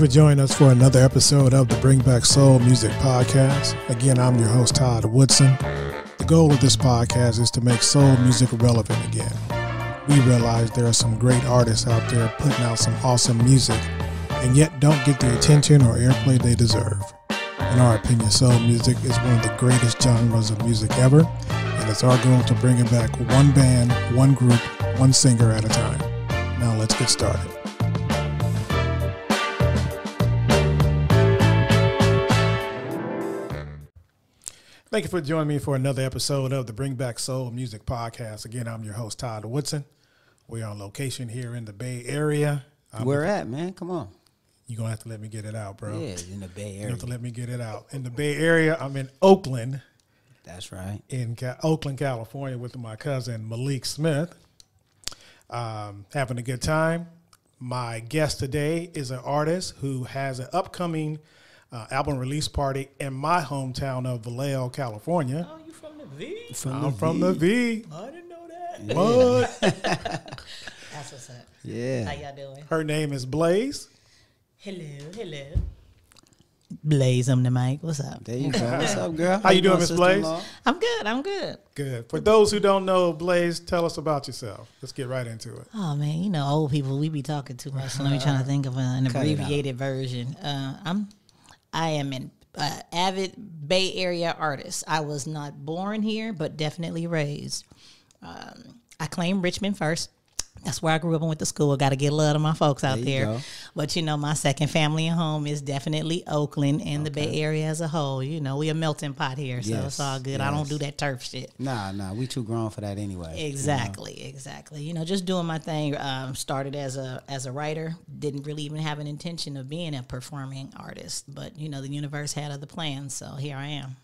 you for joining us for another episode of the Bring Back Soul Music Podcast. Again, I'm your host, Todd Woodson. The goal of this podcast is to make soul music relevant again. We realize there are some great artists out there putting out some awesome music and yet don't get the attention or airplay they deserve. In our opinion, soul music is one of the greatest genres of music ever, and it's our goal to bring it back one band, one group, one singer at a time. Now let's get started. Thank you for joining me for another episode of the Bring Back Soul Music Podcast. Again, I'm your host, Todd Woodson. We're on location here in the Bay Area. I'm Where at, man? Come on. You're going to have to let me get it out, bro. Yeah, in the Bay Area. You have to let me get it out. In the Bay Area, I'm in Oakland, That's right. in Ca- Oakland, California, with my cousin Malik Smith. Um, having a good time. My guest today is an artist who has an upcoming uh, album release party in my hometown of Vallejo, California. Oh, you from the V? From I'm from the V. I didn't know that. What? That's what's up. Yeah. How Yeah. y'all doing? Her name is Blayze. Hello, hello. Blayze on the mic. What's up? There you go. What's up, girl? How you doing, Miss Blayze? sister-in-law? I'm good. I'm good. Good. For those who don't know Blayze, tell us about yourself. Let's get right into it. Oh man, you know old people. We be talking too much. So let me try to think of an Cut abbreviated version. Uh, I'm, I am an uh, avid Bay Area artist. I was not born here, but definitely raised. Um, I claim Richmond first. That's where I grew up and went to school. Got to get love to my folks out There you there. go. But you know, my second family and home is definitely Oakland and the Bay Area as a whole. You know, we a melting pot here, so Yes, it's all good. I don't do that turf shit. Nah, nah. We too grown for that anyway. you know? Exactly, exactly. You know, just doing my thing. Um, started as a as a writer. Didn't really even have an intention of being a performing artist, but you know, the universe had other plans, so here I am.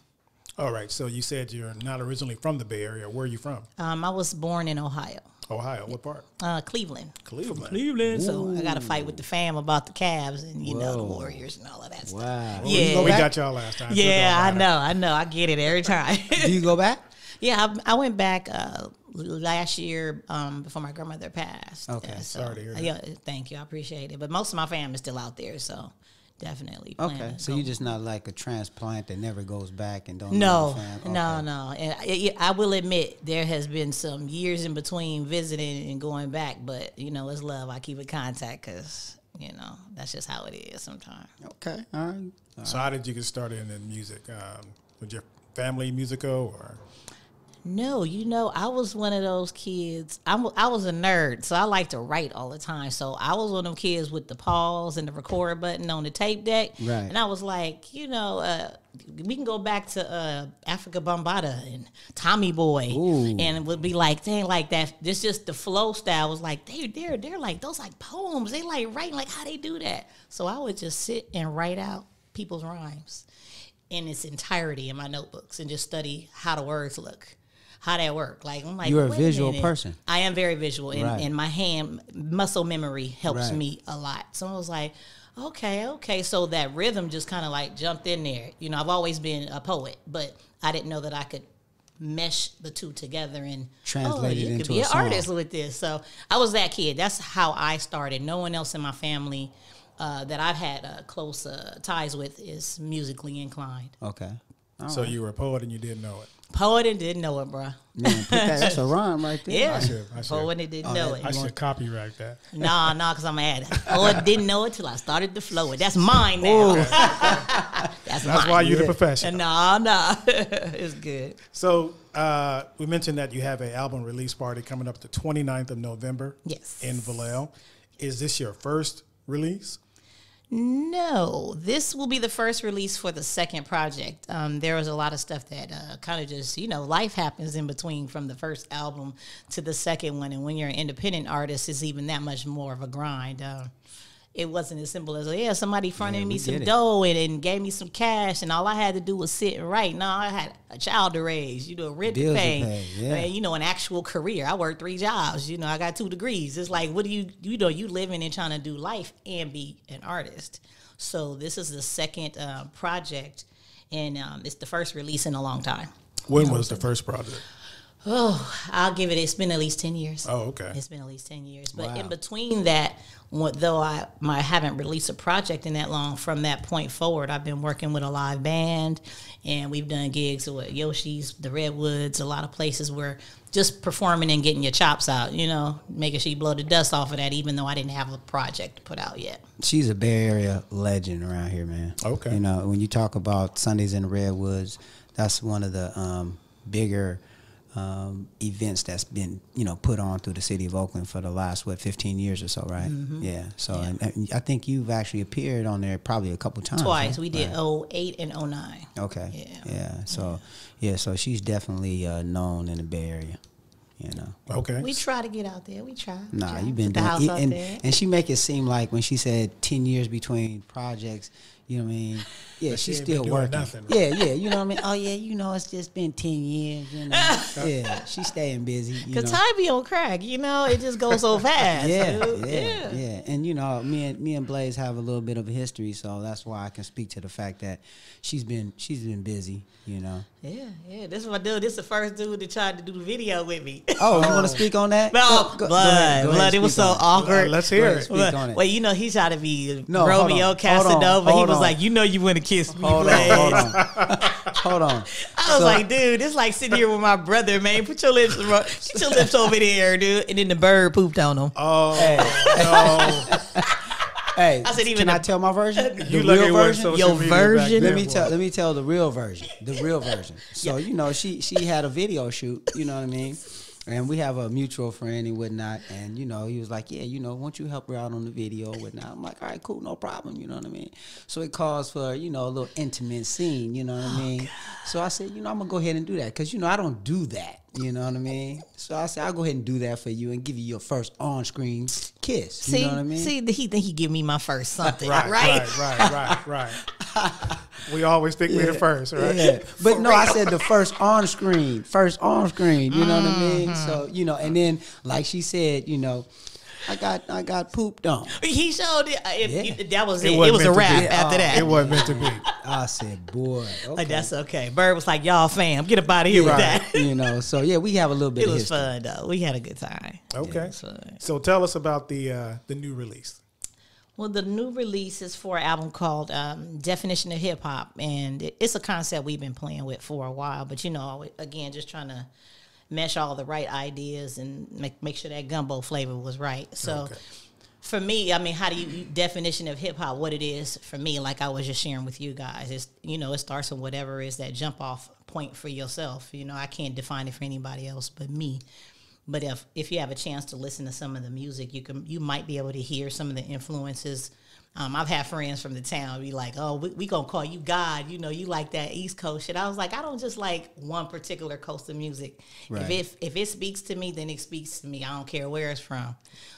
All right. So you said you're not originally from the Bay Area. Where are you from? Um, I was born in Ohio, Ohio. What part? uh, Cleveland. Cleveland. Cleveland. So I got to fight with the fam about the Cavs and you know the Warriors and all of that stuff. Wow. Yeah. We back? got y'all last time. so Yeah, I know, I know, I get it every time. Do you go back? yeah, I, I went back uh, last year um, before my grandmother passed. Okay, Uh, so, sorry to hear that. Yeah, thank you, I appreciate it. But most of my family is still out there, so definitely. plan Okay. So you're just not like a transplant that never goes back and don't No, the fam- no, no. And I, I will admit there has been some years in between visiting and going back, but you know, it's love. I keep in contact because you know that's just how it is sometimes. Okay. All right. So how did you get started in music? Um, was your family musical or? No, you know, I was one of those kids. I'm, I was a nerd, so I like to write all the time. So I was one of them kids with the pause and the record button on the tape deck. Right. And I was like, you know, uh, we can go back to uh, Afrika Bambaataa and Tommy Boy, Ooh. and it would be like, dang, like that. This just the flow style was like, they, they're they're like those like poems. They like writing like how they do that. So I would just sit and write out people's rhymes in its entirety in my notebooks and just study how the words look, how that work. Like I'm like, You're a wait visual minute. person. I am very visual, and, Right. and my hand muscle memory helps Right. me a lot. So I was like, okay, okay. So that rhythm just kind of like jumped in there. You know, I've always been a poet, but I didn't know that I could mesh the two together and Translate oh, it you could into be a an song. artist with this. So I was that kid. That's how I started. No one else in my family uh, that I've had uh, close uh, ties with is musically inclined. Okay. All So right. you were a poet and you didn't know it. Poet and didn't know it, bruh. Man, put that, that's a rhyme right there. Yeah, I should- I should. poet and didn't Oh, know that- it. I should copyright that. Nah, nah, because I'm mad. Poet didn't know it till I started to flow it. That's mine now. That's, That's mine. why you're the professional. Nah, nah. it's good. So uh, we mentioned that you have an album release party coming up the 29th of November. Yes. In Vallejo. Is this your first release? No, this will be the first release for the second project. Um, there was a lot of stuff that uh, kind of just, you know, life happens in between from the first album to the second one. And when you're an independent artist, it's even that much more of a grind. Uh, it wasn't as simple as, yeah, somebody fronted Yeah, me some dough and, and gave me some cash, and all I had to do was sit and write. No, I had a child to raise, you know, rent Bills to to pay, pay, yeah. and, you know, an actual career. I worked three jobs, you know, I got two degrees. It's like, what do you, you know, you living and trying to do life and be an artist. So this is the second uh, project, and um, it's the first release in a long time. When was the first project? Oh, I'll give it. It's been at least ten years. Oh, okay. It's been at least ten years. But Wow. in between that, what, though I my, I haven't released a project in that long, from that point forward, I've been working with a live band, and we've done gigs with Yoshi's, the Redwoods, a lot of places where just performing and getting your chops out. You know, making sure you blow the dust off of that, even though I didn't have a project to put out yet. She's a Bay Area legend around here, man. Okay. You know, when you talk about Sundays in the Redwoods, that's one of the um, bigger um, events that's been, you know, put on through the city of Oakland for the last what 15 years or so, right? Mm-hmm. Yeah. So, And, and I think you've actually appeared on there probably a couple times. Twice right? we did Right. 08 and 09. Okay. Yeah. Yeah. So, yeah. So she's definitely uh, known in the Bay Area. You know. Okay. We try to get out there. We try. We Nah, try. you've been doing it, and, and she make it seem like when she said ten years between projects, you know what I mean? Yeah, But she's ain't been still working. nothing. Yeah, yeah, you know what I mean? Oh yeah, you know it's just been ten years, you know. yeah, she's staying busy. You Cause know? time be on crack, you know, it just goes so fast. yeah, dude. yeah, yeah, And you know, me and me and Blayze have a little bit of a history, so that's why I can speak to the fact that she's been she's been busy, you know. Yeah, yeah. This is my dude. This is the first dude that tried to do the video with me. Oh, you want to oh. speak on that? No, Go- go- go blood, go ahead, blood. It was so on awkward. Let's hear it. speak on it. Well, you know, he tried to be No, Romeo on, Casanova. he was on. like, you know, you want to kiss me, Hold on, hold on, hold on. I was So- like, dude, it's like sitting here with my brother, man. Put your lips, put your lips over there, dude. And then the bird pooped on him. Oh Hey. no! Hey, I said even can I tell my version? the real version. Your version? let me tell. Let me tell the real version. The real version. So you know, she she had a video shoot. You know what I mean? And we have a mutual friend and whatnot. And you know, he was like, "Yeah, you know, won't you help her out on the video and whatnot?" I'm like, "All right, cool, no problem." You know what I mean? So it calls for you know a little intimate scene. You know what I oh, mean? So I said, you know, I'm gonna go ahead and do that because you know I don't do that. You know what I mean? So I said, I'll go ahead and do that for you and give you your first on-screen kiss. See, you know what I mean? see, he think he give me my first something, Right, right? right, right, right, right. we always think we're the first, right? Yeah, but no, I said the first on screen, first on screen. You know what I mean? So you know, and then like she said, you know, I got I got pooped on. He showed it. It- Yeah. it- that was It it. It, wasn't a meant to wrap be. after Oh, that. It wasn't meant to be. I said, boy, okay. Like, that's okay. Bird was like, y'all fam, get up out of here right. with that. you know, so yeah, we have a little bit it of was history. fun though. We had a good time. Okay. It. So tell us about the uh, the new release. Well, the new release is for an album called um, Definition of Hip Hop, and it's a concept we've been playing with for a while. But you know, again, just trying to mesh all the right ideas and make make sure that gumbo flavor was right. So. Okay. For me, I mean, how do you definition of hip hop? What it is for me, like I was just sharing with you guys, is you know, it starts with whatever is that jump off point for yourself. You know, I can't define it for anybody else but me. But if if you have a chance to listen to some of the music, you can you might be able to hear some of the influences. Um, I've had friends from the town be like, "Oh, we, we gonna call you God," you know, you like that East Coast shit. I was like, I don't just like one particular coast of music. If it if it speaks to me, then it speaks to me. I don't care where it's from.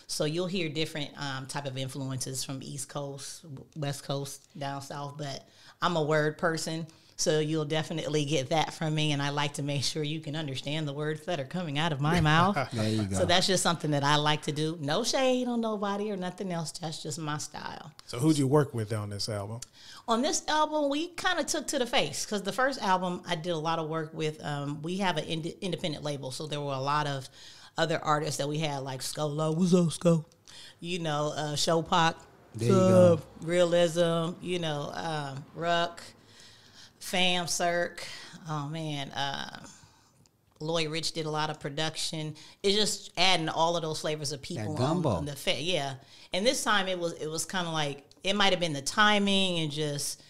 So you'll hear different um, type of influences from East Coast, West Coast, down south. But I'm a word person, so you'll definitely get that from me. And I like to make sure you can understand the words that are coming out of my mouth. There you go. So that's just something that I like to do. No shade on nobody or nothing else. That's just my style. So who'd you work with on this album? On this album, we kind of took to the face because the first album I did a lot of work with. Um, we have an ind- independent label, so there were a lot of other artists that we had, like Skolo, what's up, Sko? You know, uh, Showpock, There you go. Realizm, you know, um, Ruck, Fam Cirque. Oh man, uh, Lloyd Rich did a lot of production. It's just adding all of those flavors of people on, gumbo. on the fa- yeah. And this time it was it was kind of like it might have been the timing and just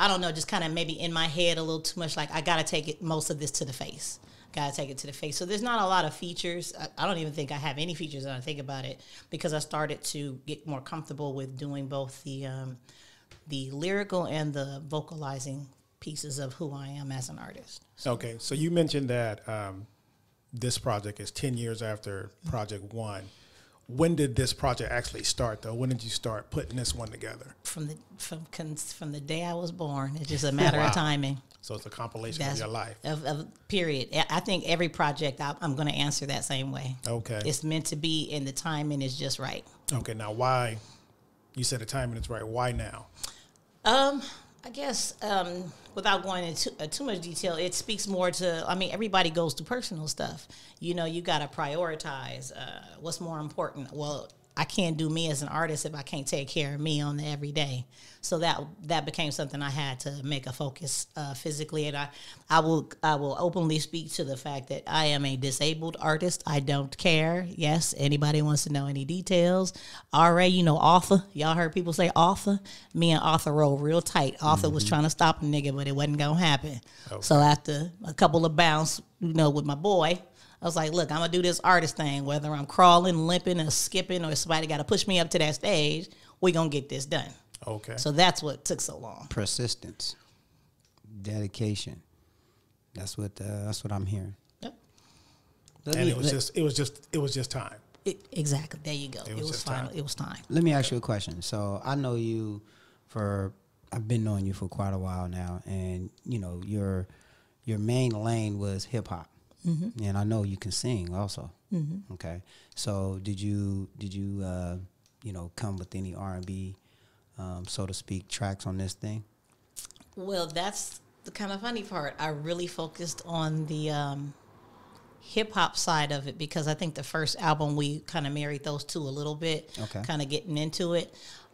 I don't know, just kind of maybe in my head a little too much. Like I got to take it most of this to the face. Got to take it to the face. So there's not a lot of features. I, I don't even think I have any features when I think about it because I started to get more comfortable with doing both the um, the lyrical and the vocalizing pieces of who I am as an artist. Okay, so you mentioned that um, this project is ten years after Project One. When did this project actually start, though? When did you start putting this one together? From the from from the day I was born, it's just a matter of timing. So it's a compilation of your life. Of, of period. I- I think every project I, I'm going to answer that same way. Okay. It's meant to be, and the timing is just right. Okay, now why? You said the timing is right. Why now? Um, I guess um, without going into uh, too much detail, it speaks more to. I mean, everybody goes through personal stuff. You know, you got to prioritize uh, what's more important. Well, I can't do me as an artist if I can't take care of me on the everyday. So that that became something I had to make a focus uh, physically, and I I will I will openly speak to the fact that I am a disabled artist. I don't care. Yes, anybody wants to know any details. RA, you know Arthur. Y'all heard people say Arthur. Me and Arthur roll real tight. Arthur was trying to stop a nigga, but it wasn't gonna happen. So after a couple of bounce, you know, with my boy. I was like, look, I'm gonna do this artist thing, whether I'm crawling, limping, or skipping, or somebody got to push me up to that stage. We gonna get this done. Okay. So that's what took so long. Persistence, dedication. That's what uh, that's what I'm hearing. Yep. Let and me, it was let, just it was just it was just time. It, exactly. There you go. It was was, final. time. It was time. let me ask you a question. So I know you for I've been knowing you for quite a while now, and you know your your main lane was hip hop, Mm-hmm. and I know you can sing also. Okay, so did you did you uh, you know come with any R and B, um, so to speak, tracks on this thing? Well, that's the kind of funny part. I really focused on the um, hip hop side of it because I think the first album we kind of married those two a little bit, Okay. kind of getting into it.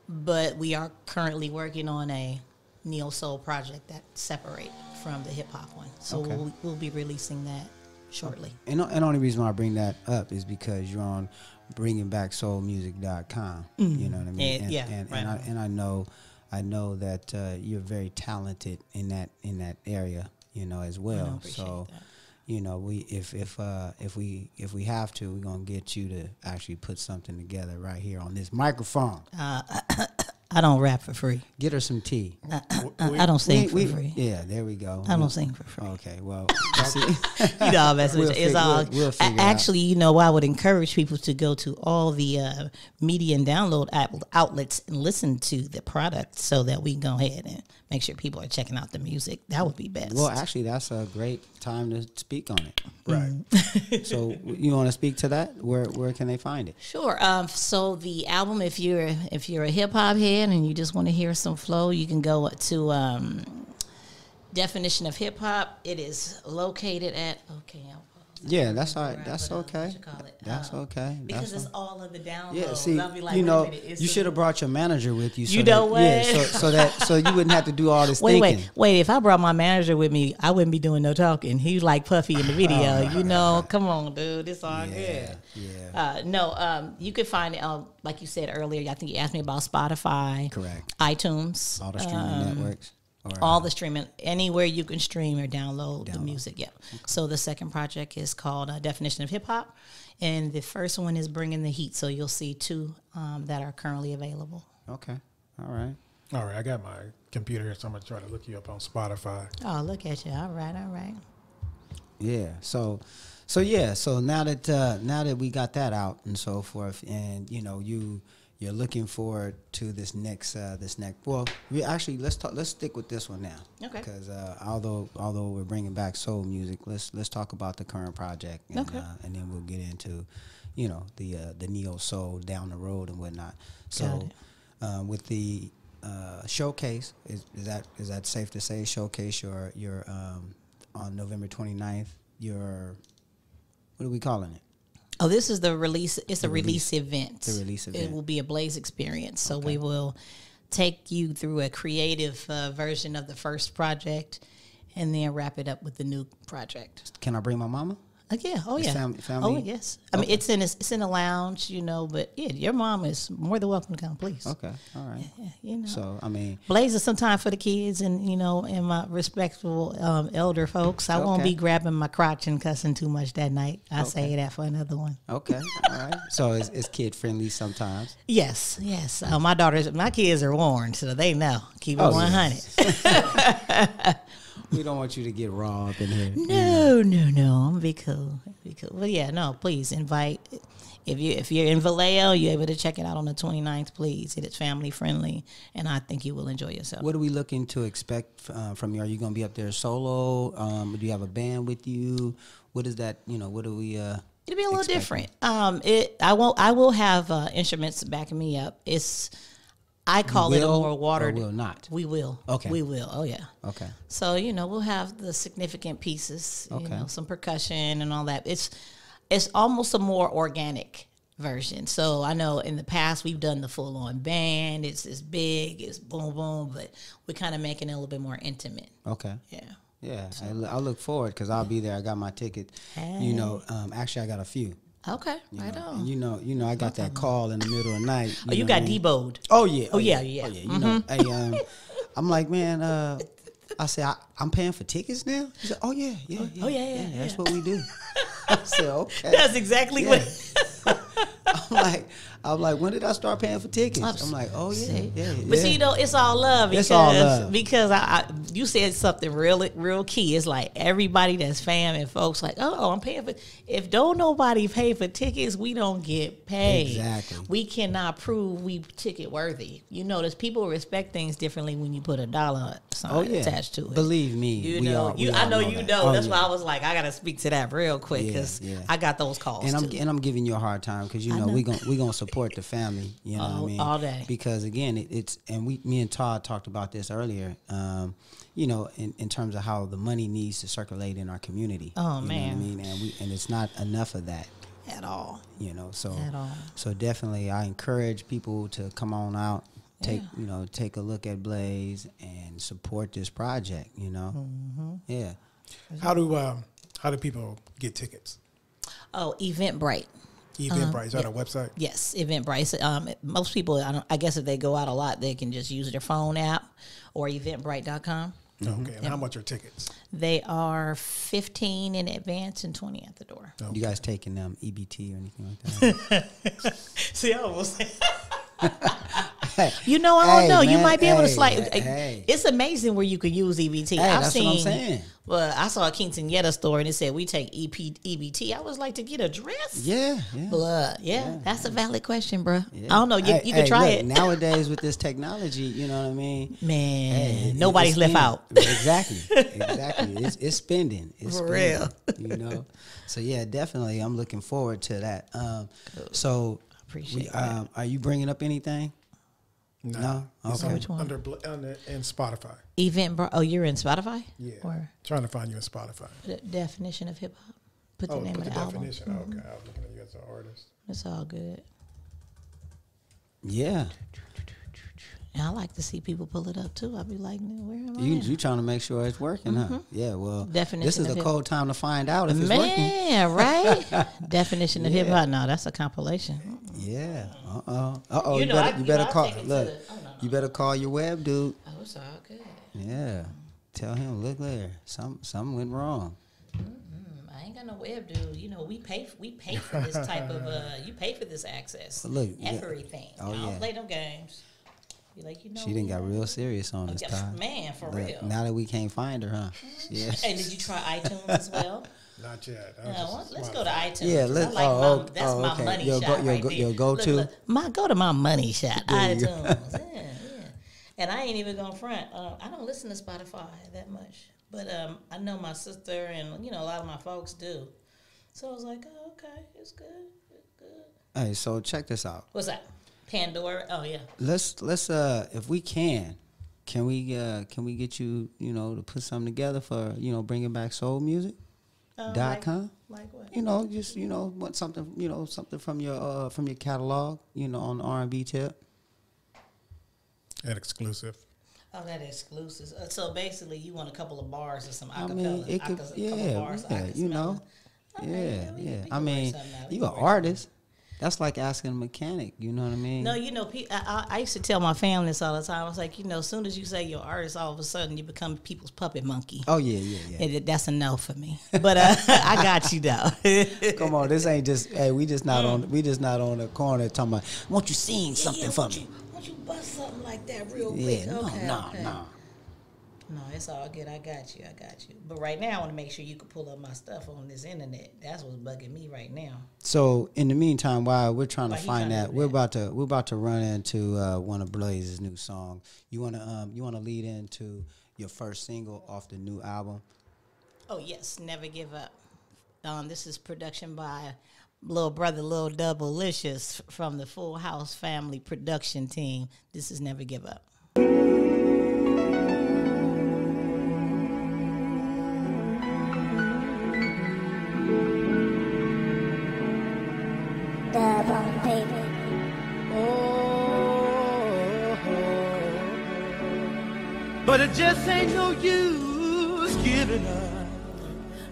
But we are currently working on a neo soul project that separate from the hip hop one, so Okay. we'll, we'll be releasing that shortly. And the only reason why I bring that up is because you're on bringingbacksoulmusic.com. You know what I mean? And- yeah, and, right and, I, and I know, I know that uh, you're very talented in that in that area. You know as well. So, that. you know, we if if uh, if we if we have to, we're gonna get you to actually put something together right here on this microphone. I don't rap for free. Get her some tea. I, I don't sing for We- we- free. Yeah, there we go. I don't sing for free. Okay, well, you know, I'm messing We'll you. It's fig- all. we'll- we'll a- figure it out. actually, you know, I would encourage people to go to all the uh, media and download outlets and listen to the product, so that we can go ahead and make sure people are checking out the music. That would be best. well, actually, that's a great time to speak on it. Right. So you want to speak to that? Where where can they find it? Sure. Um, so the album, if you're if you're a hip hop head and you just want to hear some flow, you can go to um, definition of hip hop. It is located at okay. Yeah, that's all Right. That's okay. what you call it? That's Um, okay. because it's all of the downloads. yeah. See, I'll be like, you know, you should have brought your manager with you. So You know that, Yeah, so, so that so you wouldn't have to do all this Wait, thinking. wait, wait. If I brought my manager with me, I wouldn't be doing no talking. He's like Puffy in the video. you know, come on, dude. It's all Yeah, good. yeah. Uh, no, um, you could find it, uh, like you said earlier, I think you asked me about Spotify. Correct. iTunes. all the streaming um, networks. Or, all the streaming anywhere you can stream or download, the music. Yep. So the second project is called uh, Definition of Hip Hop, and the first one is Bringing the Heat. So you'll see two um, that are currently available. okay. All right. All right. I got my computer here, so I'm gonna try to look you up on Spotify. Oh, look at you! All right, all right. Yeah. So, so yeah. So now that uh, now that we got that out and so forth, and you know you you're looking forward to this next uh, this next. Well, we actually let's talk. Let's stick with this one now. Okay. Because uh, although although we're bringing back soul music, let's let's talk about the current project. And, Okay. Uh, and then we'll get into, you know, the uh, the neo soul down the road and whatnot. Got So, it. uh, with the uh, showcase, is, is that is that safe to say? Showcase your your um, on November 29th. Your what are we calling it? Oh, this is the release. It's a release- release, event. the release event. It will be a Blayze experience. So we will take you through a creative uh, version of the first project, and then wrap it up with the new project. Can I bring my mama? Uh, yeah. Oh yeah. fam- family? Oh yes. I mean, it's in a, it's in a lounge, you know. But yeah, your mom is more than welcome to come, please. Okay, all right. Yeah, you know. So I mean, Blayze is sometime for the kids and you know and my respectful um, elder folks. I won't be grabbing my crotch and cussing too much that night. I say that for another one. okay, all right. So it's, it's kid friendly sometimes. Yes, yes. Uh, my daughters, my kids are warned, so they know. Keep it Oh, one hundred. We don't want you to get raw up in here. No, no, no. I'm be cool. Be cool. Well, yeah, no. Please invite. If you if you're in Vallejo, you're able to check it out on the 29th, Please, it is family friendly, and I think you will enjoy yourself. What are we looking to expect uh, from you? Are you going to be up there solo? Um, do you have a band with you? What is that? You know, what do we? Uh, It'll be a little expecting? different. Um, it I won't. I will have uh, instruments backing me up. It's I call it a will more or watered. will not? We will. Okay. We will. Oh yeah. Okay. So you know we'll have the significant pieces, you Okay. know, some percussion and all that. It's it's almost a more organic version. So I know in the past we've done the full on band. It's it's big, it's boom boom, but we're kind of making it a little bit more intimate. Okay. Yeah. Yeah, I look forward because I'll be there. I got my ticket. You know, um, actually, I got a few. Okay. you right know, on. you know, you know, I got that call in the middle of the night. oh, you know got I mean? deboed. Oh yeah. Oh, yeah, yeah. Oh yeah. You know, hey, um, I'm like, man. Uh, I said, I, I'm paying for tickets now. He said, Oh yeah, yeah, yeah. oh, yeah, yeah, That's yeah. what we do. I said, Okay. That's exactly Yeah. what. I'm like, I'm like, when did I start paying for tickets? I'm like, oh yeah, yeah. But yeah. see, though, it's all love because It's all love. because I, I you said something real real key. It's like everybody that's fam and folks like, oh, I'm paying for. If don't nobody pay for tickets, we don't get paid. Exactly. We cannot prove we ticket worthy. You notice people respect things differently when you put a dollar sign oh yeah. attached to it. Believe me, you know, you. I all know you that. know. Oh, That's yeah. why I was like, I gotta speak to that real quick because yeah. I got those calls. and I'm too. and I'm giving you a hard time because you know, know. we gon' we gonna support the family. You know All- what I mean? all day. Because again, it, it's and we me and Todd talked about this earlier. Um, you know, in, in terms of how the money needs to circulate in our community. Oh, you man. know what I mean? And we and it's not enough of that. at all. You know, so At all. so definitely, I encourage people to come on out. Take Yeah. you know, take a look at Blayze and support this project. You know, Mm-hmm. yeah. How do um, how do people get tickets? Oh, Eventbrite. Eventbrite is that a website? Yes, Eventbrite. Um, most people, I, don't, I guess, if they go out a lot, they can just use their phone app or Eventbrite.com. Okay, and how much are tickets? They are fifteen in advance and twenty at the door. You guys taking um, EBT or anything like that? See, I almost. you know, I don't Hey, know. You might be able to slide. hey. It's amazing where you could use EBT. I've that's what I'm seen. Well, I saw a Quinceanera store and it said we take EP, EBT. I was like to get a dress. yeah, yeah. Blood. Yeah, that's a valid question, bro. I don't know. You, Hey, you can hey, try look, it. nowadays with this technology. You know what I mean? Man, Hey, nobody's left out. exactly, exactly. It's, it's spending. It's For spending, You know. So yeah, definitely. I'm looking forward to that. Um, so, Appreciate we, um, are you bringing up anything? No. It's Okay. on- Which one? Under, Bl- under in Spotify. Event. Oh, you're in Spotify. Yeah, Or trying to find you in Spotify. the definition of hip hop. Put the Oh, name put of the the, album. definition. Mm-hmm. Okay, I was looking at you as an artist. It's all good. Yeah. And I like to see people pull it up too. I'll be like, "Man, where am I? You at?" you trying to make sure it's working, huh? Yeah. Well, definition this is a hip- cold time to find out if it's working. Man, right? definition of hip hop. No, that's a compilation. Yeah. Uh oh. Uh oh. You know, better I- you better know, call. take it to Look. the- oh, no, no. You better call your web dude. Oh, it's all good. Yeah. Tell him, look there. Some something went wrong. I ain't got no web, dude. You know, we pay we pay for this type of uh you pay for this access. Look, yeah. everything. Oh, I don't yeah. play no games. Be like, you know, She didn't we- got real serious on Oh, this time. man, for Look, real. Now that we can't find her, huh? Yeah. Hey, did you try iTunes as well? Not yet. No, well, let's go to iTunes. Yeah, let's- like oh, my, oh, that's oh, my okay. money Your shot go- your right go- there. your go-to? Look, look, my go to my money shot. There iTunes. yeah, yeah. And I ain't even gonna front. Uh, I don't listen to Spotify that much, but um, I know my sister and you know a lot of my folks do. So I was like, oh, okay, it's good, it's good. Hey, so check this out. What's that? Pandora. Oh yeah. Let's let's uh if we can, can we uh can we get you you know to put something together for you know bringing back soul music Uh, dot like, com. Like what? You know, just you know, want something, you know, something from your uh from your catalog, you know, on the R and B tip. That exclusive. Oh, that exclusive. Uh, so basically, you want a couple of bars or some acapella. I acapella. mean, it could, acapella- couple yeah, bars, yeah, you know, Okay, yeah, we- yeah. I mean, something out. We you can an work artist. That's like asking a mechanic. You know what I mean? No, you know, I, I used to tell my family this all the time. I was like, you know, as soon as you say you're an artist, all of a sudden you become people's puppet monkey. oh yeah, yeah, yeah. And that's a no for me. But uh, I got you though. Come on, this ain't just. Hey, we just not on. We just not on the corner talking about. Won't you sing something Yeah, for me? You, won't you bust something like that real Yeah, quick? no, okay, no, okay. no. No, it's all good. I got you. I got you. But right now, I want to make sure you can pull up my stuff on this internet. That's what's bugging me right now. So in the meantime, while we're trying While to find to that, do we're that. about to we're about to run into uh, one of Blayze's new songs. You wanna um you wanna lead into your first single off the new album? Oh yes, never give up. Um, this is production by little brother, little double-licious from the Full House Family production team. This is Never Give Up. But it just ain't no use giving up.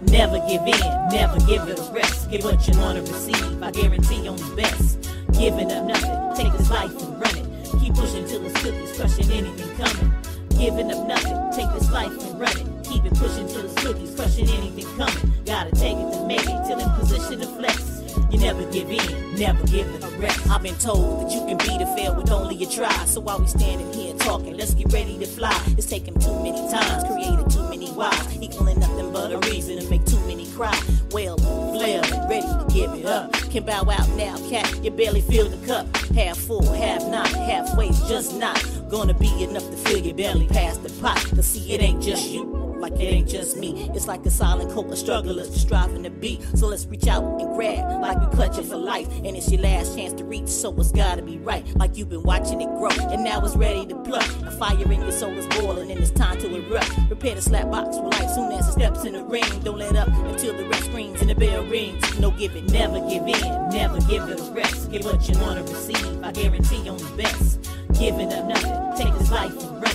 Never give in, never give it a rest. Give what you wanna receive. I guarantee on the best. Giving up nothing, take this life and run it. Keep pushing till the cookies crushing anything coming. Giving up nothing, take this life and run it. Keep it pushing till the cookies crushing anything coming. Gotta take it to make it till in position to flex. You never give in, never give it a rest. I've been told that you can beat a fail with only a try. So while we standing here talking, let's get ready to fly. It's taken too many times, created too many whys, equaling nothing but a reason to make too many cry. Well, flail, ready to give it up. Can bow out now, cat. You barely fill the cup. Half full, half not, halfway's just not gonna be enough to fill your belly past the pot. Cause see, it ain't just you like it ain't just me. It's like a silent cold of strugglers striving to be. So let's reach out and grab like we clutching for life. And it's your last chance to reach, so it's gotta be right. Like you've been watching it grow, and now it's ready to pluck. A fire in your soul is boiling, and it's time to erupt. Prepare to slap box with life soon as it steps in the ring. Don't let up until the red screams and the bell rings. No give it, never give in, never give it a rest. Give what you wanna receive, I guarantee on the best. Giving up nothing, take this life and run.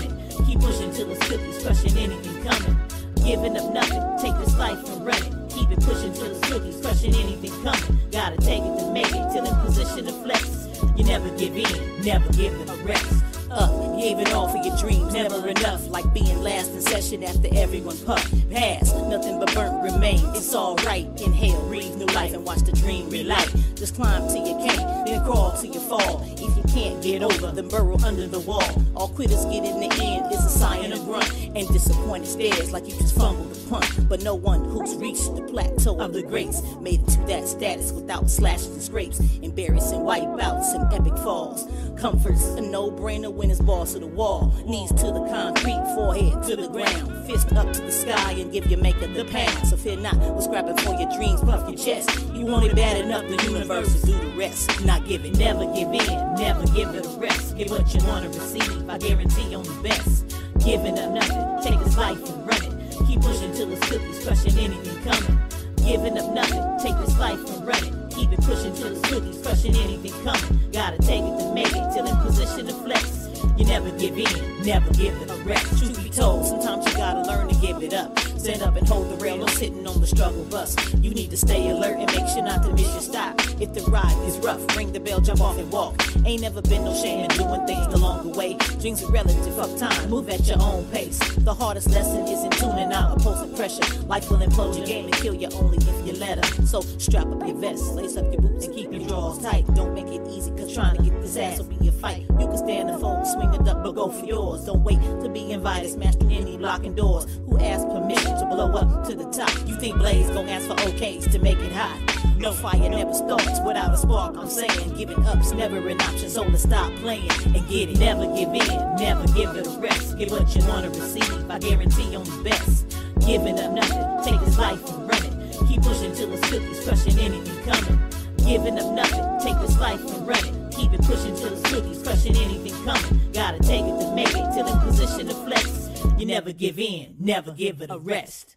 Keep pushing till the cookies crushing anything coming. Giving up nothing, take this life and run it. Keep it pushing till the cookies crushing anything coming. Gotta take it to make it till in position to flex. You never give in, never give it a rest. Uh, gave it all for your dreams, never enough. Like being last in session after everyone puffed. Past, nothing but burnt remains. It's alright, inhale, breathe new life and watch the dream relight. Just climb till you can't, then crawl till you fall. If you can't get over, then burrow under the wall. All quitters get in the end, it's a sign of grunt. And disappointed stares like you just fumbled the punt. But no one who's reached the plateau of the greats made it to that status without slashes and scrapes. Embarrassing wipeouts and epic falls. Comfort's a no-brainer when it's balls to the wall. Knees to the concrete, forehead to the ground. Fist up to the sky and give your maker the pound. So fear not, we're scrapping for your dreams, puff your chest. You want it bad enough, the universe will do the rest. Not give it, never give in, never give it a rest. Give what you wanna receive, I guarantee only the best. Giving up nothing, take his life and run it. Keep pushing till the cookies crushing anything coming. Giving up nothing, take this life and run it. Keep it pushing till the cookies crushing anything coming. Gotta take it to make it till in position to flex. You never give in, never give it a rest. Truth be told, sometimes you gotta learn to give it up. Stand up and hold the rail, no sitting on the struggle bus. You need to stay alert and make sure not to miss your stop. If the ride is rough, ring the bell, jump off and walk. Ain't never been no shame in doing things along the longer way. Dreams are relative of time, move at your own pace. The hardest lesson is in tuning out opposing pressure. Life will implode your game and kill you only if you let her. So strap up your vest, lace up your boots and keep your drawers tight. Don't make it easy, cause trying to get this ass will be a fight. You can stand the fold, swing it up, but go for yours. Don't wait to be invited, smash through any blocking doors. Who asked permission to blow up to the top? You think Blayze gon' ask for OKs to make it hot? No fire never starts without a spark. I'm saying giving up's never an option, so let's stop playing and get it. Never give in, never give it a rest. Give what you wanna receive. I guarantee on the best. Giving up nothing, take this life and run it. Keep pushing till the cookies crushing anything coming. Giving up nothing, take this life and run it. Keep it pushing till the cookies crushing anything coming. Gotta take it to make it till in position to flex. You never give in, never give it a rest.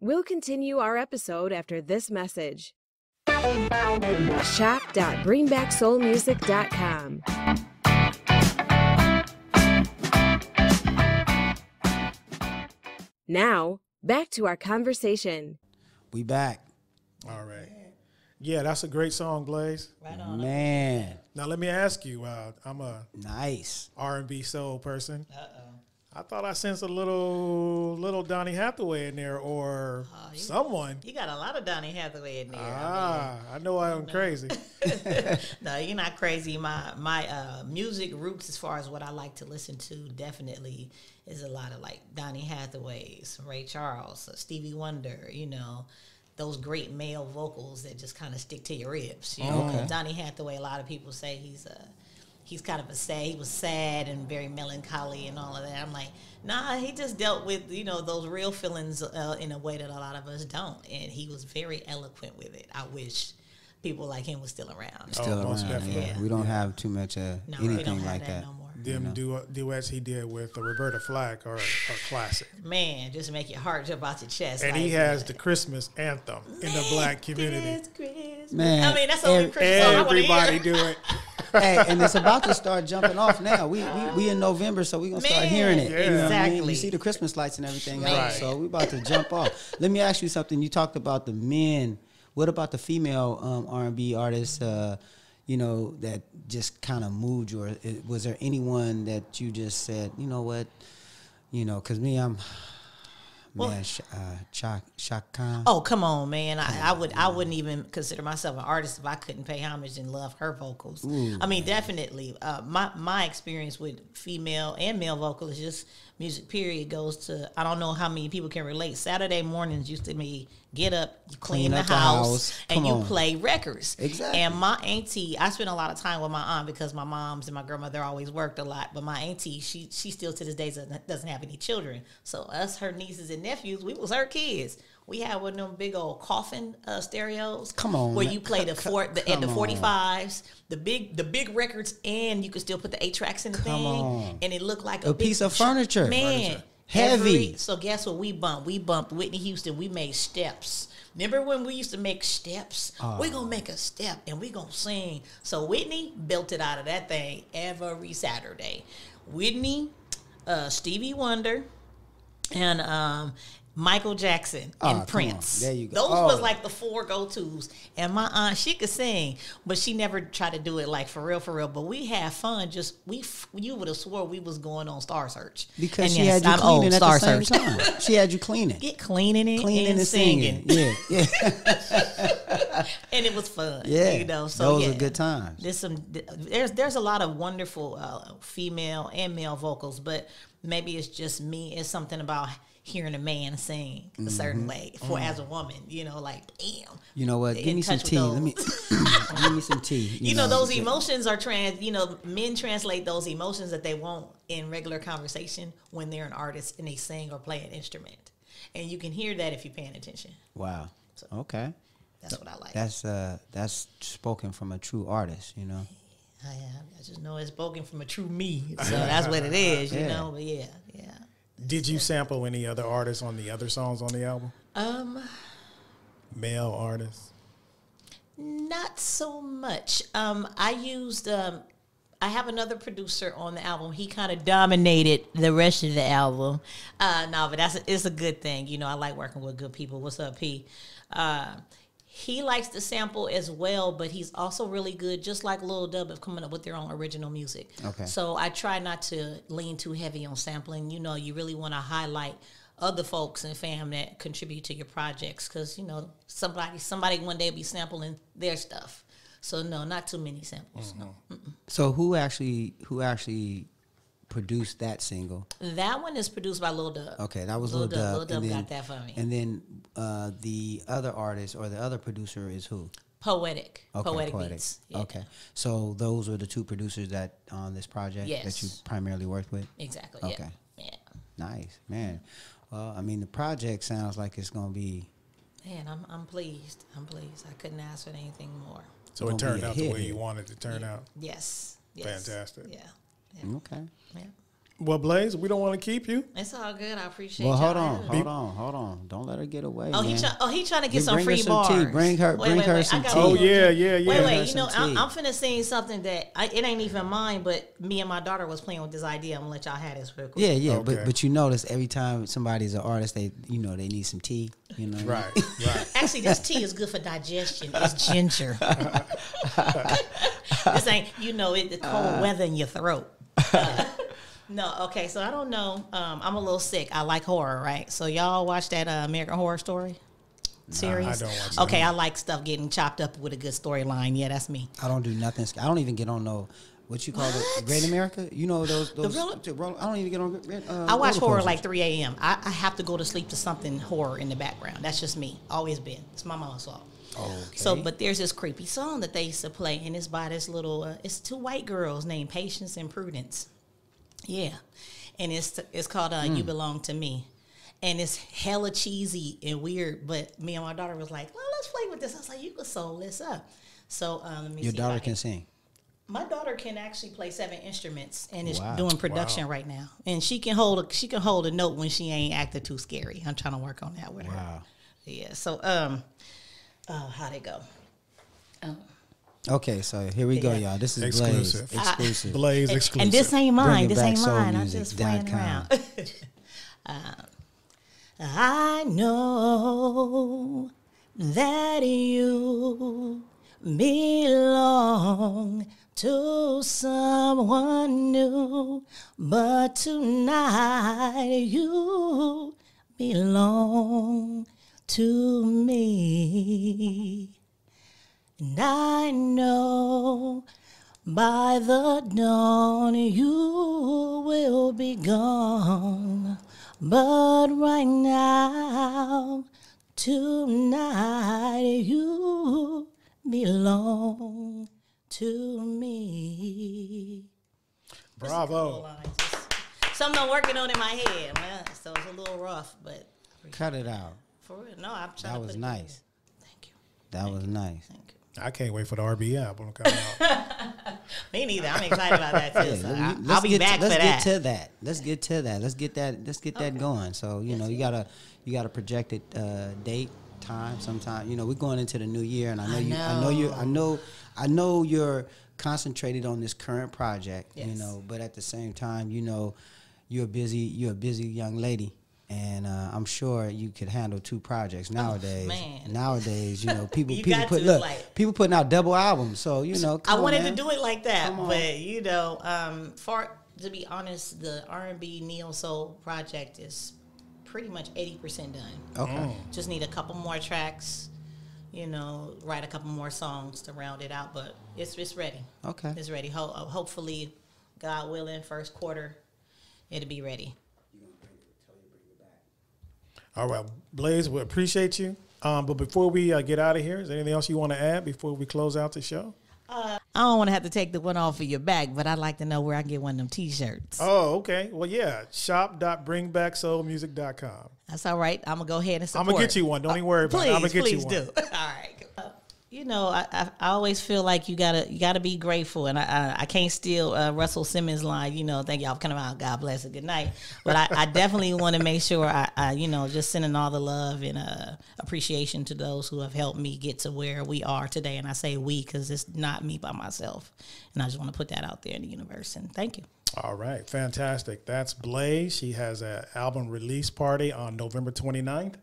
We'll continue our episode after this message. Shop.bringbacksoulmusic.com. Now, back to our conversation. We back. All right. Yeah, that's a great song, Blayze. Right on. Man, Now let me ask you. Uh, I'm a nice. R&B soul person. Uh oh. I thought I sensed a little little Donny Hathaway in there, or someone. You got a lot of Donny Hathaway in there. I mean, Ah, I know I'm crazy. No, you're not crazy. My my uh, music roots, as far as what I like to listen to, definitely is a lot of like Donny Hathaway, some Ray Charles, uh, Stevie Wonder. You know, those great male vocals that just kind of stick to your ribs. You know, Okay. Donny Hathaway. A lot of people say he's a he's kind of a sad. He was sad and very melancholy and all of that. I'm like, nah, he just dealt with you know those real feelings uh, in a way that a lot of us don't, and he was very eloquent with it. I wish people like him was still around. Still Oh, around. definitely. Yeah. We don't have too much uh, No, we don't anything have like that that. no more. Them du- duets he did with uh, Roberta Flack are, a classic. Man, just make your heart jump out your chest. And like, he has uh, the Christmas anthem in the black community. It's Christmas. Man, I mean that's the only Christmas song Everybody hear. do it. hey, and it's about to start jumping off now. We we, we in November, so we're gonna start hearing it. Yeah. You know what I mean? exactly. You see the Christmas lights and everything Man. out, so we're about to jump off. Let me ask you something. You talked about the men. What about the female um, R and B artists? Uh, you know that just kind of moved you. Or eh, was there anyone that you just said, you know what, you know, because me, I'm Well- man, Sh- uh, Oh come on, man! I, I would I wouldn't even consider myself an artist if I couldn't pay homage and love her vocals. I mean, definitely. Uh, my my experience with female and male vocalists, just music period, goes to I don't know how many people can relate. Saturday mornings used to be get up, you clean, Clean the, up the house, house. and Come you on. play records. Exactly. And my auntie, I spent a lot of time with my aunt because my moms and my grandmother always worked a lot. But my auntie, she she still to this day doesn't, doesn't have any children. So us, her nieces and nephews, we was her kids. We had one of them big old coffin uh, stereos. Come on, where man. you play the Co- four, the, and the come on. forty fives, the big the big records, and you could still put the eight tracks in the thing, on. and it looked like a, A piece of ch- furniture. man. Furniture. Heavy. Every- so guess what we bumped? We bumped Whitney Houston. We made steps. Remember when we used to make steps? We're gonna make a step and we're gonna sing. So Whitney built it out of that thing every Saturday. Whitney, uh, Stevie Wonder, and um, Michael Jackson Ah, and come. Prince. There you go. Those Oh. was like the four go tos. And my aunt, she could sing, but she never tried to do it like for real, for real. But we had fun. Just we, f- you would have swore we was going on Star Search because And she yes, had you I'm cleaning old, at Star the same Search. time. She had you cleaning. Get cleaning it, cleaning and, and singing. singing. Yeah, yeah. and it was fun. Yeah, you know, so those yeah, are good times. There's some, there's there's a lot of wonderful uh, female and male vocals, but maybe it's just me. It's something about hearing a man sing a certain way for as a woman. You know, like damn. Mm-hmm. You know what? Give me some tea. Let me give me some tea. You, know, those emotions are trans. You know, men translate those emotions that they want in regular conversation when they're an artist and they sing or play an instrument, and you can hear that if you're paying attention. Wow. Okay. That's what I like. That's uh that's spoken from a true artist. You know. I, I just know it's spoken from a true me, so that's what it is, you Yeah. know. But yeah, yeah. Did you sample any other artists on the other songs on the album? Um, Male artists? not so much. Um, I used. Um, I have another producer on the album. He kind of dominated the rest of the album. Uh, no, but that's a, it's a good thing. You know, I like working with good people. What's up, P? Uh, he likes to sample as well, but he's also really good, just like Lil Dub, of coming up with their own original music. Okay. So I try not to lean too heavy on sampling. You know, you really want to highlight other folks and fam that contribute to your projects because you know somebody somebody one day will be sampling their stuff. So no, not too many samples. Mm-hmm. No. So who actually who actually produced that single? That one is produced by Lil Dub. Okay, that was Lil Lil Dub. Dub. Lil Dub and then, got that for me. And then uh, the other artist or the other producer is who? Poetic. Okay, Poetic, beats. Yeah, Okay, so those were the two producers that on this project that you primarily worked with. Exactly. Okay. Yeah. Yeah. Nice, man. Well, I mean, the project sounds like it's gonna be. Man, I'm I'm pleased. I'm pleased. I couldn't ask for anything more. So it turned a out the way you wanted it to turn out. Yes. yes. Fantastic. Yeah. Yeah. Okay. Yeah. Well, Blayze, we don't want to keep you. It's all good. I appreciate. Well, hold y'all on, hold me. on, hold on. Don't let her get away. Oh, he man. try, oh he trying to get You some bring her free some bars. tea. Bring her- bring her I some tea. one Oh, more. yeah, yeah, yeah. Wait, wait. You know, I'm, tea. I'm finna sing something that I, it ain't even mine, but me and my daughter was playing with this idea. I'm gonna let y'all have this real quick. Yeah, yeah, Okay. but but you notice every time somebody's an artist, they you know they need some tea. You know, Right, right. Actually, this tea is good for digestion. It's ginger. this ain't, you know, it the cold Uh. weather in your throat. No, okay. So I don't know. Um, I'm a little sick. I like horror, right? So y'all watch that uh, American Horror Story series? don't watch that. Okay, I like stuff getting chopped up with a good storyline. Yeah, that's me. I don't do nothing. sc- I don't even get on no what you call it, Great America. You know those those. roller- to I don't even get on. Uh, I watch roller horror coasters. like 3 a.m. I, I have to go to sleep to something horror in the background. That's just me. Always been. It's my mom's fault. So, but there's this creepy song that they used to play, and it's by this little. Uh, it's two white girls named Patience and Prudence. Yeah, and it's it's called uh, Hmm. "You Belong to Me," and it's hella cheesy and weird. But me and my daughter was like, "Well, let's play with this." I was like, "You can soul this up." So um, let me Your daughter can sing. my daughter can actually play seven instruments and is Wow. doing production right now. And she can hold a she can hold a note when she ain't acting too scary. I'm trying to work on that with her. Yeah. So um, uh, how'd it go? Oh. Okay, so here we go, Yeah. y'all. This is Exclusive. Blayze exclusive. Blayze And- exclusive. And this ain't mine. This ain't mine. I'm just dot playing around. Um, I know that you belong to someone new, but tonight you belong to me. And I know by the dawn you will be gone. But right now, tonight you belong to me. Bravo. Something I'm working on in my head. So it's a little rough, but Cut it out. For real, no, I'm trying That to was put nice. together. Thank you. That was nice. Thank you. I can't wait for the RB album to come out. Me neither. I'm excited about that too. So let me- I, let's I'll be get back to, let's for get that. to that. Let's get to that. Let's get that. Let's get that going. So you know, you got a you got a projected uh, date, time, sometime. You know, we're going into the new year, and I know I you. I know you. I know. know. I know you're concentrated on this current project. You know, but at the same time, you know, you're a busy. You're a busy young lady. And uh, I'm sure you could handle two projects nowadays. Oh, man. Nowadays, you know, people You people put to, look, like- people putting out double albums. So you know, I come on, wanted man. to do it like that, Come on. but you know, um, for to be honest, the R and B neo soul project is pretty much eighty percent done. Okay. Just need a couple more tracks, you know, write a couple more songs to round it out, but it's it's ready. Okay. It's ready. Ho- uh, hopefully, God willing, first quarter, it'll be ready. All right, Blayze, we appreciate you. Um, but before we uh, get out of here, is there anything else you want to add before we close out the show? I don't want to have to take the one off of your back, but I'd like to know where I can get one of them T-shirts. Oh, okay. Well, yeah. Shop.bringbacksoulmusic.com. That's all right. I'm gonna go ahead and support. I'm gonna get you one. Don't even worry about it. I'm gonna Please, get you please one. do. All right. You know, I, I I always feel like you gotta you gotta be grateful, and I I, I can't steal uh, Russell Simmons' line. You know, thank y'all for coming out. God bless and good night. But I, I definitely want to make sure I, I you know just sending all the love and uh, appreciation to those who have helped me get to where we are today. And I say we because it's not me by myself, and I just want to put that out there in the universe. And thank you. All right, fantastic. That's Blayze. She has an album release party on November 29th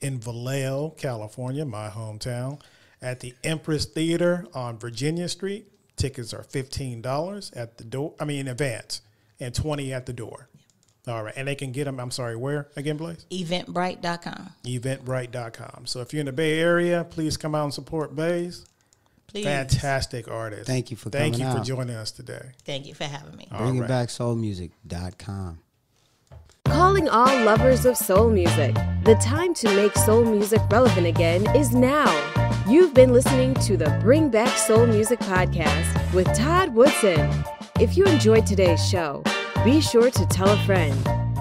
in Vallejo, California, my hometown, at the Empress Theater on Virginia Street. Tickets are $15 at the door, I mean, in advance, and 20 at the door. All right, and they can get them, I'm sorry, where again, Blayze? Eventbrite.com. Eventbrite.com. So if you're in the Bay Area, please come out and support Blayze. Please. Fantastic artist. Thank you for Thank coming you for out. joining us today. Thank you for having me. Bring right. it back soulmusic.com. Calling all lovers of soul music. The time to make soul music relevant again is now. You've been listening to the Bring Back Soul Music podcast with Todd Woodson. If you enjoyed today's show, be sure to tell a friend.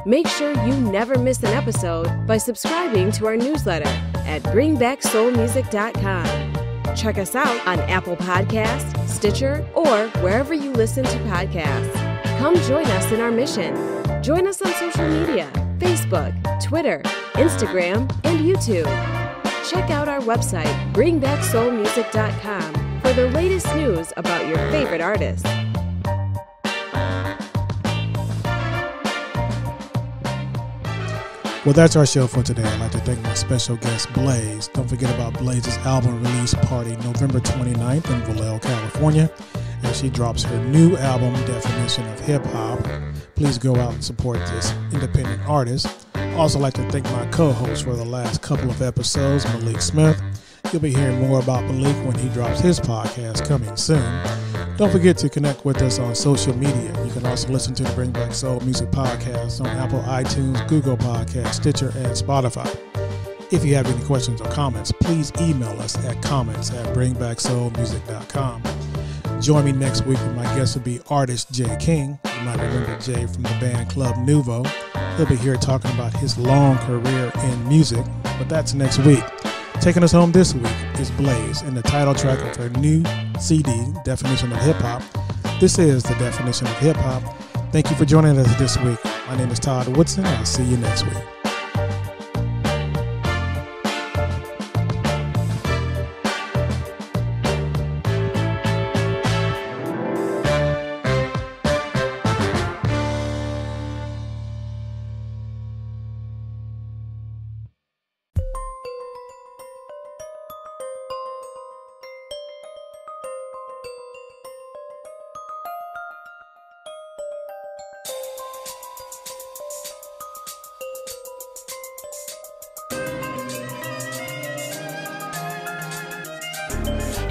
Make sure you never miss an episode by subscribing to our newsletter at bringbacksoulmusic.com. Check us out on Apple Podcasts, Stitcher, or wherever you listen to podcasts. Come join us in our mission. Join us on social media Facebook, Twitter, Instagram, and YouTube. Check out our website, bringbacksoulmusic.com, for the latest news about your favorite artists. Well, that's our show for today. I'd like to thank my special guest, Blayze. Don't forget about Blayze's album release party November 29th in Vallejo, California, as she drops her new album, Definition of Hip Hop. Please go out and support this independent artist. Also, like to thank my co host for the last couple of episodes, Malik Smith. You'll be hearing more about Malik when he drops his podcast coming soon. Don't forget to connect with us on social media. You can also listen to the Bring Back Soul Music podcast on Apple iTunes, Google Podcast, Stitcher, and Spotify. If you have any questions or comments, please email us at comments at bringbacksoulmusic.com. Join me next week when my guest will be artist Jay King. You might remember Jay from the band Club Nouveau. He'll be here talking about his long career in music, but that's next week. Taking us home this week is Blayze and the title track of her new CD, Definition of Hip Hop. This is the definition of hip hop. Thank you for joining us this week. My name is Todd Woodson. I'll see you next week.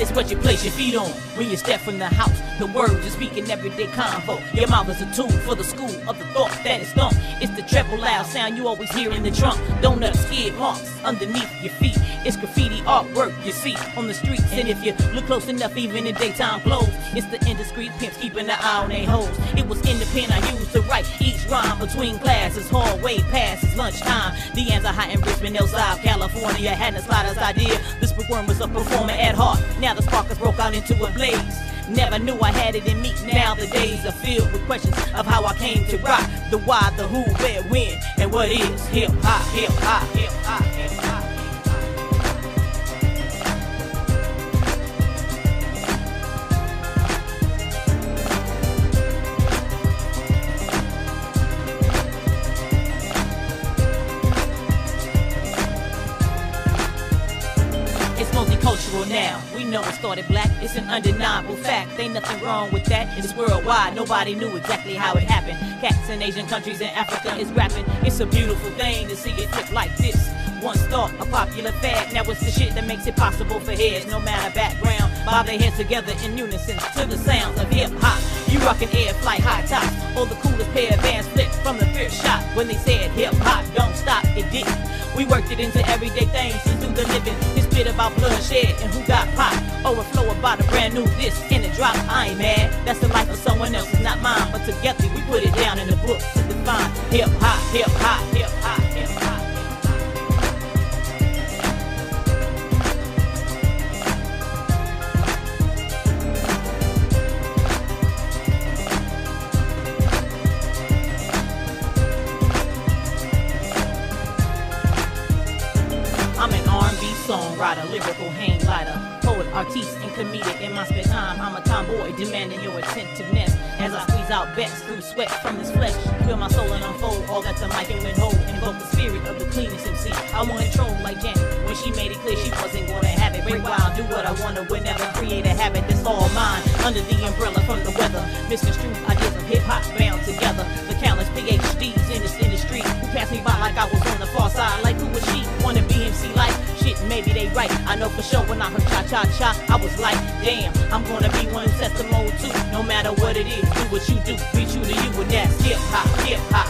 It's what you place your feet on when you step from the house. The words you speak in everyday convo. Your mouth is a tool for the school of the thought that is thump. It's the treble loud sound you always hear in the trunk. Donut skid marks underneath your feet. It's graffiti artwork you see on the streets. And if you look close enough, even in daytime clothes, it's the indiscreet pimps keeping an eye on their hoes. It was in the pen I used to write each rhyme between classes, hallway passes, lunchtime. The ends are hot in Richmond, South, California. Had the slightest idea this bookworm was a performer at heart. Now the sparkers broke out into a blaze. Never knew I had it in me. Now the days are filled with questions of how I came to rock. The why, the who, where, when, and what is hip hop, hip hop, hip hop, hip hop. It's an undeniable fact. Ain't nothing wrong with that. It's worldwide. Nobody knew exactly how it happened. Cats in Asian countries and Africa is rapping. It's a beautiful thing to see it flip like this. Once thought a popular fad. Now it's the shit that makes it possible for heads, no matter background. Bob their heads together in unison to the sounds of hip hop. You rockin' air flight high tops. all the coolest pair of bands flipped from the first shot. When they said hip hop don't stop, it didn't. We worked it into everyday things to do the living. It's bit about bloodshed and who got popped. Overflow about a brand new disc in a drop. I ain't mad. That's the life of someone else, it's not mine. But together we put it down in the book to define hip hop, hip hop, hip hop, artiste, and comedic. In my spare time, I'm a tomboy demanding your attentiveness as I squeeze out bets through sweat from this flesh. Feel my soul and unfold all that the mic can withhold. Invoke the spirit of the cleanest MC. I want control like Janet when she made it clear she wasn't gonna have it. Break wild, do what I wanna, whenever create a habit that's all mine. Under the umbrella from the weather, misconstrued ideas of hip hop bound together. The countless PhDs Maybe they right. I know for sure when I heard cha cha cha, I was like, damn, I'm gonna be one mode too. No matter what it is, do what you do, be true to you, and that's hip hop, hip hop,